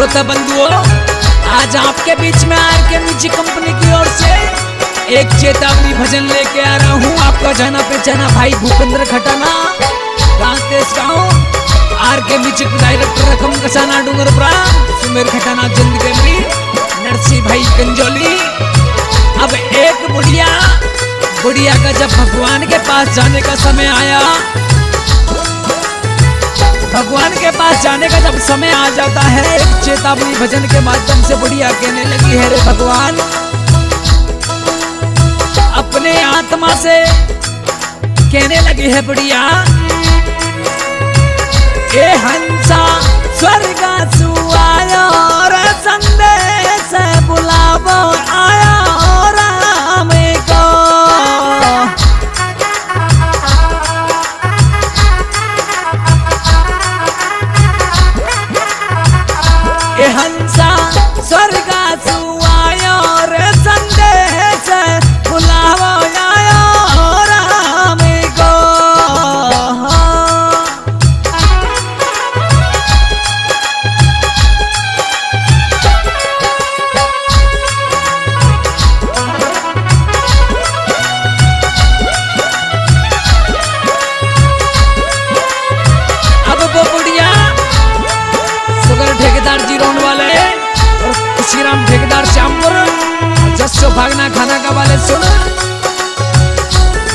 श्रोता बंधुओं। आज आपके बीच में आर के म्यूज़िक कंपनी की ओर से एक चेतावनी भजन लेके आ रहा हूँ। आपका जाना पहचाना भाई Bhupendra Khatana, Rakesh R K music director Rakam Kasana Dungarpura Sumer Khatana ज़िंदगी नरसी भाई कंजोली अब एक बुढ़िया बुढ़िया का जब भगवान के पास जाने का समय आया भगवान के पास जाने का जब समय आ जाता है, एक चेतावनी भजन के माध्यम से बुढ़िया कहने लगी, है रे भगवान, अपने आत्मा से कहने लगी है बुढ़िया ए हंसा स्वर्ग सुआयो और संदेश बुलावो आया। ठेकेदार श्यामपुर और भागना खाना का वाले सुन।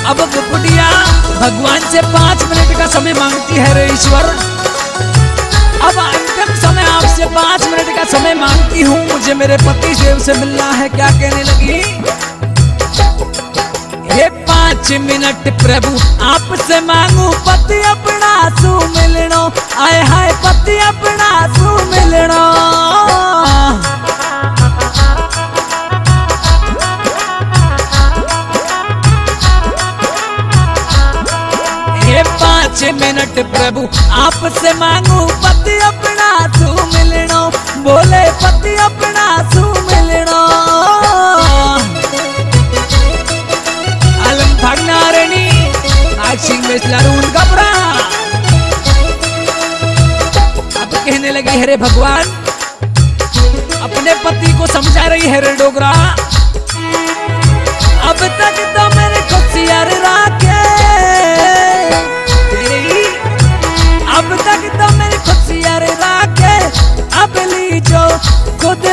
अब बुढ़िया भगवान से पाँच मिनट का समय मांगती है रे ईश्वर। अब अंतिम समय आपसे पाँच मिनट का समय मांगती हूँ। मुझे मेरे पति देव से मिलना है, क्या कहने लगी? हे पाँच मिनट प्रभु, आपसे मांगू पति अपना सु मिलनो। आए हाय पति अपना सु मिलनो। मिनट प्रभु, आपसे मांगू पति अपना सु मिलनो बोले, पति अपना सु मिलनो आलम भागनारणी आशिक बेचलारू उनका पुरा अब कहने लगी, है रे भगवान, अपने पति को समझा रही है रे डोगरा। अब तक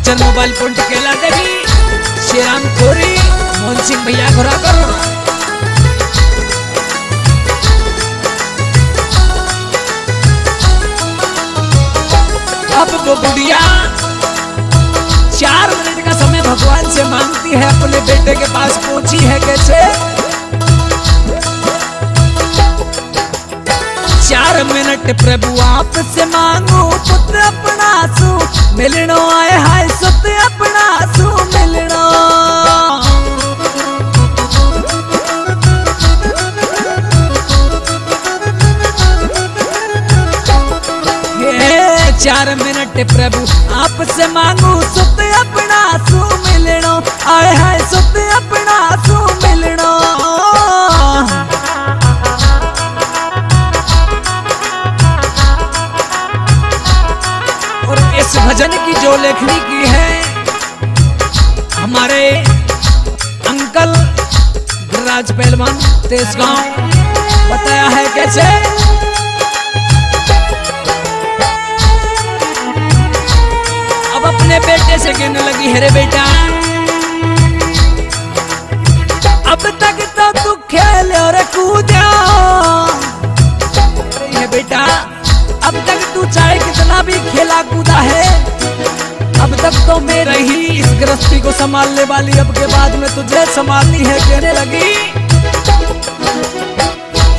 गुरचर मोबाइल पॉइंट केला देवी। श्रीराम कोरी मोहन सिंह भैया घोराकर अब वो बुढ़िया, चार मिनट का समय भगवान से मांगती है, अपने बेटे के पास पहुँची है कैसे? चार मिनट प्रभु आप से मांगू पुत्र अपना सु मिलनो आए हाय, सुत अपना सु, मिलनो। चार मिनट प्रभु आपसे मांगू, सुत पहलवान तेजगांव बताया है कैसे? अब अपने बेटे से कहने लगी है रे बेटा, अब तक तो तू खेल और कूदा। बेटा, अब तक तू चाहे कितना भी खेला कूदा है। तो मेरे ही इस गृहस्थी को संभालने वाली अब के बाद में तुझे संभालनी है कहने लगी।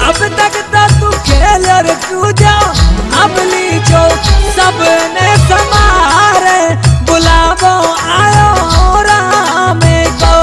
अब तक तो तू खेल पूजा अबली सबने समारे बुलाबो आयो, राम को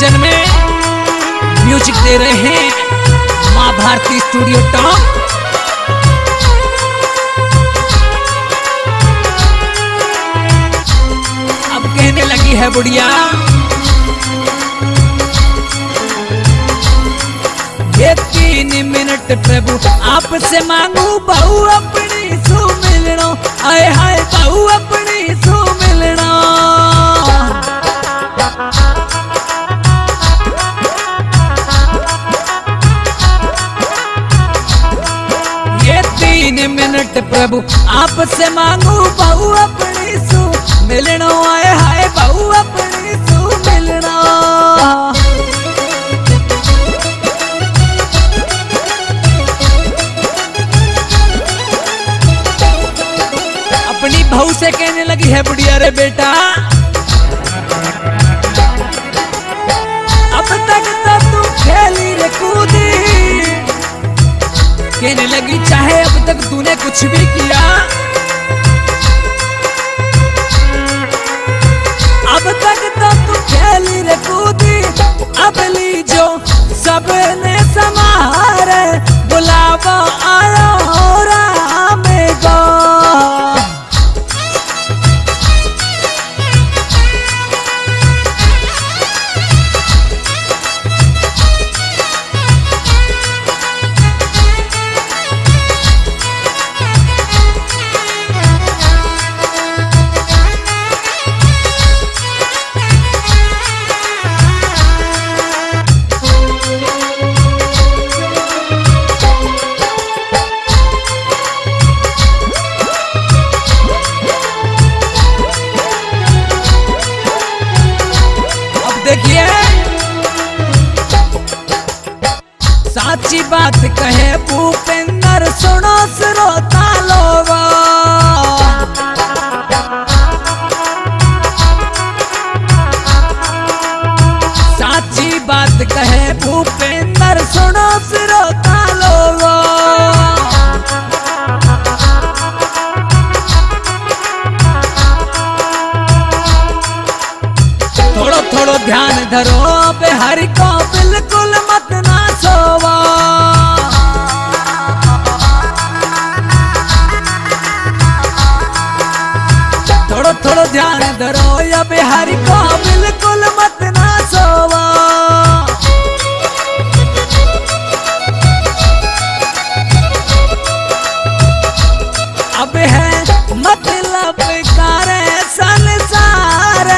जो सबने संभाल दे रहे हैं माँ भारती स्टूडियो टॉप अब कहने लगी है बुढ़िया, ये तीन मिनट प्रभु, आपसे मांगू बहु अपनी सु मिलना आए हाय बहु अपनी सु मिलना तीन मिनट प्रभु, आपसे मांगू बहु अपनी सु, मिलना आए हाय बहु अपनी सु, मिलना। अपनी बहू से कहने लगी है बुढ़िया रे बेटा कहने लगी, चाहे अब तक तूने कुछ भी किया, अब तक तो तू खेली रे कूदी। बात कहे भूपेंद्र सुनो श्रोता लोगो। थोड़ो थोड़ो ध्यान धरो हरि को बिल्कुल मत ना सोवा। थोड़ो थोड़ो ध्यान धरो या बे हरि को अब है मतलब करे संसार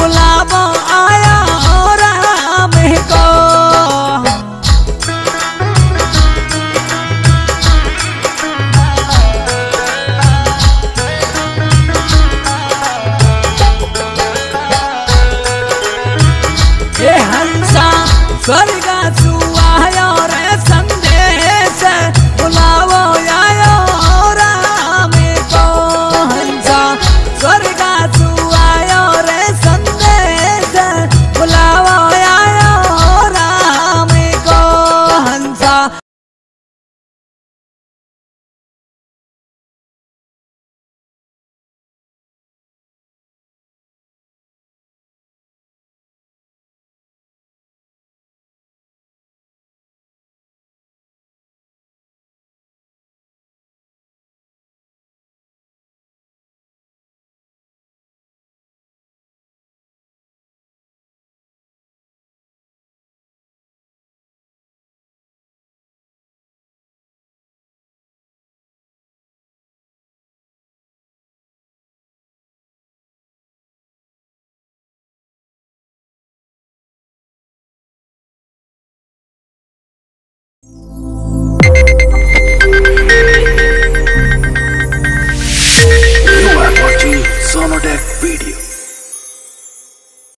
बुलावा आया हो राम को हंसा स्वर्ग video.